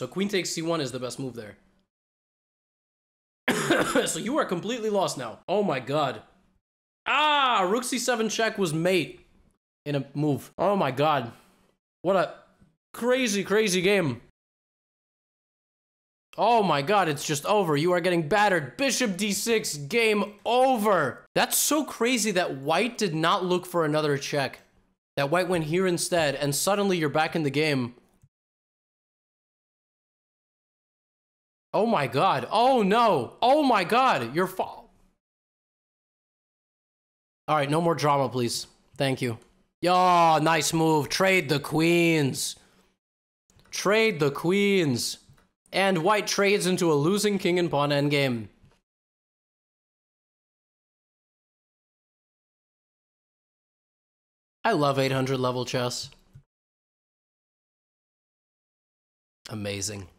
So queen takes c1 is the best move there. so you are completely lost now. Oh my god. Ah, rook c7 check was mate in a move. Oh my god. What a crazy, crazy game. Oh my god, it's just over. You are getting battered. Bishop d6, game over. That's so crazy that white did not look for another check. That white went here instead, and suddenly you're back in the game. Oh my god. Oh no. Oh my god. You're fall. All right, no more drama, please. Thank you. Yo, nice move. Trade the queens. Trade the queens. And white trades into a losing king and pawn endgame. I love 800 level chess. Amazing.